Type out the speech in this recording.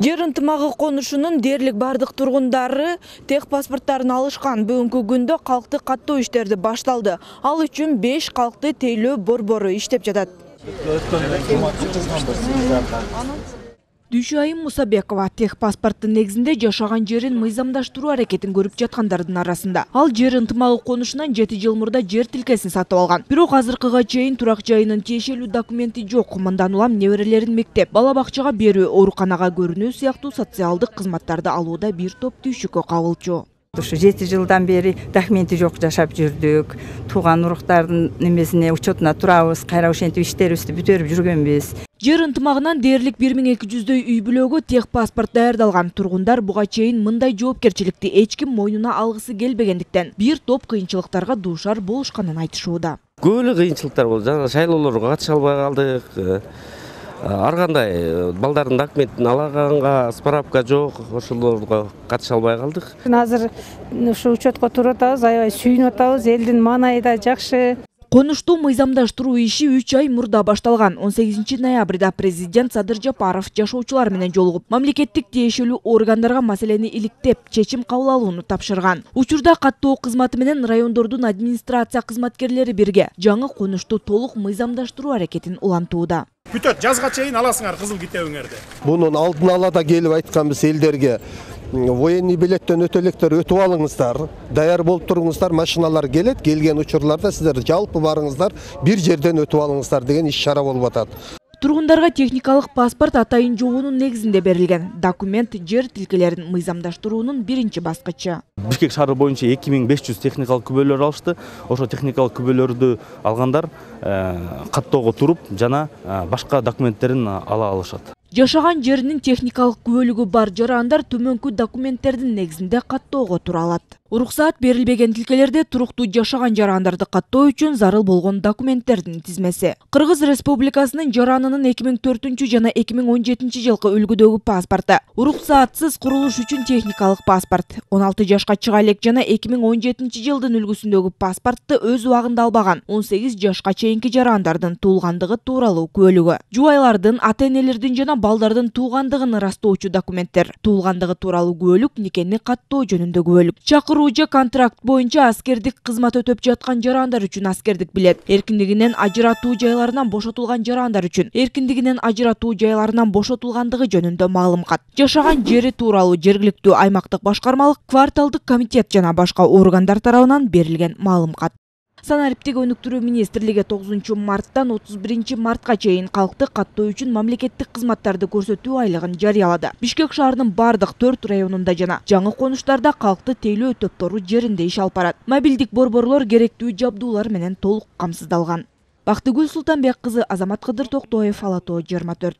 жер ынтымагы конушунун дээрлик баардык тургундары тех паспорттарын алышкан. Бүгүнкү күндө калктык каттоо иштери башталды. Ал үчүн беш калкты тейлөө борбору иштеп жатат дүйшайым мусабекова тех паспорттун негизинде жашаган жерин мыйзамдаштыруу аракетин көрүп жаткандардын арасында. Ал жер ынтымагы конушунан жети жыл мурда жер тилкесин сатып алган. Бирок азыркыга чейин турак жайынын тиешелүү документи жок. Мындан улам неберелерин мектеп бала бакчага берүү ооруканага көрүнүү сыяктуу социалдык кызматтарды алууда бир топ түйшүккө кабылчу ушу жети жылдан бери документи жок жашап жүрдүк тууган уруктардын немесине учетуна турабыз кайра ошентип иштерибизди бүтөрүп жүргөнбүз жер ынтымагынан дээрлик бир миң эки жүздөй үй бүлөгө тех паспорт даярдалган тургундар буга чейин мындай жоопкерчиликти эч ким мойнуна алгысы келбегендиктен бир топ кыйынчылыктарга дуушар болушканын айтышууда көп эле кыйынчылыктар болду жана шайлоолорго катыша албай калдык ар кандай э, балдардын документин алаганга справка жок ошолорго катыша албай калдык. Азыр ушу учетко туруп атабыз аябай сүйүнүп атабыз элдин маанайы да жакшы конушту мыйзамдаштыруу иши үч ай мурда башталган. Он сегизинчи ноябрда президент садыр жапаров жашоочулар менен жолугуп мамлекеттик тиешелүү органдарга маселени иликтеп чечим кабыл алууну тапшырган. Учурда каттоо кызматы менен райондордун администрация кызматкерлери бирге жаңы конушту толук мыйзамдаштыруу аракетин улантууда. Бүтөт жазга чейин аласыңар кызыл китебиңерди. Мунун алдын ала да келип айтканбыз элдерге военный билеттен өтө электер өтүп алыңыздар даяр болуп туруңуздар машиналар келет келген учурларда сиздер жалпы барыңыздар бир жерден өтүп алыңыздар деген иш чара болуп атат тургундарга техникалык паспорт атайын жобонун негизинде берилген документ жер тилкелерин мыйзамдаштыруунун биринчи баскычы. Бишкек шаары боюнча эки миң беш жүз техникалык күбөлөр алышты. Ошол техникалык күбөлөрдү алгандар э, каттоого туруп жана э, башка документтерин ала алышат жашаган жеринин техникалык күбөлүгү бар. Жарандар төмөнкү документтердин негизинде каттоого тура алат уруксаат берилбеген тилкелерде туруктуу жашаган жарандарды каттоо үчүн зарыл болгон документтердин тизмеси. Кыргыз республикасынын жаранынын эки миң төртүнчү жана эки миң он жетинчи жылкы үлгүдөгү паспорту уруксаатсыз курулуш үчүн техникалык паспорт. Он алты жашка чыга элек жана эки миң он жетинчи жылдын үлгүсүндөгү паспортту өз убагында албаган он сегиз жашка чейинки жарандардын туулгандыгы тууралуу күбөлүгү жубайлардын ата энелердин жана балдардын туугандыгын ырастоочу документтер. Туулгандыгы тууралуу күбөлүк никени каттоо жөнүндө күбөлүк чакыруу же контракт боюнча аскердик кызмат өтөп жаткан жарандар үчүн аскердик билет. Эркиндигинен ажыратуу жайларынан бошотулган жарандар үчүн. Эркиндигинен ажыратуу жайларынан бошотулгандыгы жөнүндө маалым кат жашаган жери тууралуу жергиликтүү аймактык башкармалык кварталдык комитет жана башка органдар тарабынан берилген маалым кат санариптик өнүктүрүү министрлиги тогузунчу марттан отуз биринчи мартка чейин калкты каттоо үчүн мамлекеттик кызматтарды көрсөтүү айлыгын жарыялады. Бишкек шаарынын баардык төрт районунда жана жаңы конуштарда калкты тейлөө өтөптөрү жеринде иш алып барат. Мобилдик борборлор керектүү жабдуулар менен толук камсыздалган. Бактыгүл султанбек кызы азамат кыдыр токтоев ала тоо жыйырма төрт